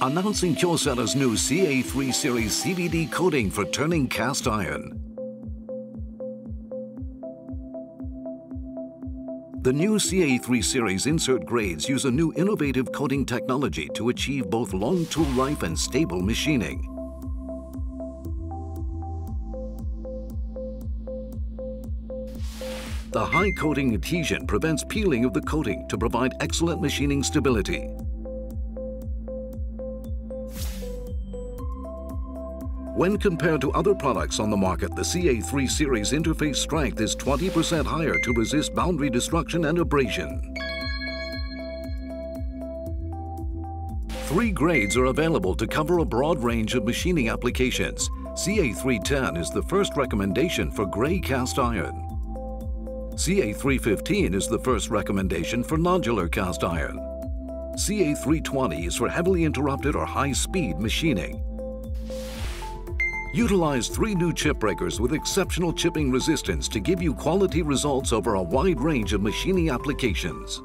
Announcing Kyocera's new CA3 series CVD coating for turning cast iron. The new CA3 series insert grades use a new innovative coating technology to achieve both long tool life and stable machining. The high coating adhesion prevents peeling of the coating to provide excellent machining stability. When compared to other products on the market, the CA3 series interface strength is 20% higher to resist boundary destruction and abrasion. Three grades are available to cover a broad range of machining applications. CA310 is the first recommendation for gray cast iron. CA315 is the first recommendation for nodular cast iron. CA320 is for heavily interrupted or high-speed machining. Utilize three new chip breakers with exceptional chipping resistance to give you quality results over a wide range of machining applications.